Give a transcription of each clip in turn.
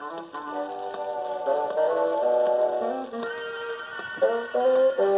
Thank you.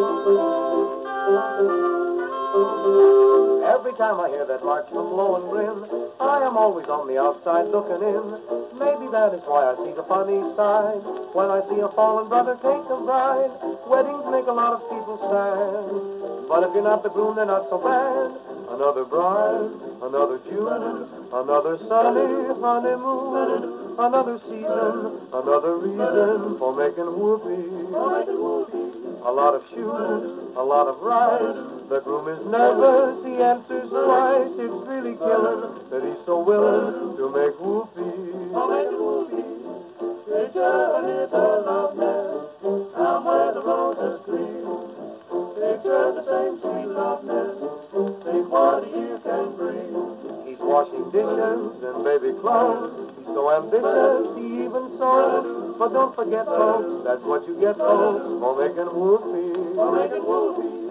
Thank you. Every time I hear that march from Lohengrin, I am always on the outside looking in. Maybe that is why I see the funny side when I see a fallen brother take a bride. Weddings make a lot of people sad, but if you're not the groom, they're not so bad. Another bride, another June, another sunny honeymoon, another season, another reason for making whoopee. A lot of shoes, a lot of rides. The groom is nervous, he answers twice. It's really killing that he's so willing to make whoopee. Picture a little loveness, down where the roses green. Picture the same sweet loveness, think what a year can bring. He's washing dishes and baby clothes. He's so ambitious, he even sews. But don't forget, folks, that's what you get, folks, for making whoopee. For making whoopee.